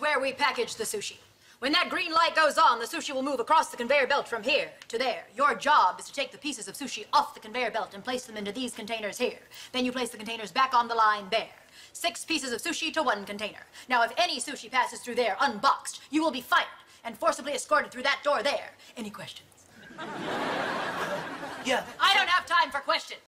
where we package the sushi. When that green light goes on, the sushi will move across the conveyor belt from here to there. Your job is to take the pieces of sushi off the conveyor belt and place them into these containers here. Then you place the containers back on the line there. Six pieces of sushi to one container. Now, if any sushi passes through there unboxed, you will be fired and forcibly escorted through that door there. Any questions? Yeah. I don't have time for questions.